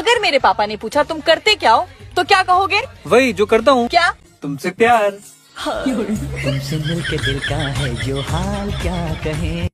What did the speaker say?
अगर मेरे पापा ने पूछा तुम करते क्या हो? तो क्या कहोगे? वही जो करता हूँ। क्या? तुमसे प्यार। हाँ। तुमसे मिलके दिल का है जो हाल क्या कहे।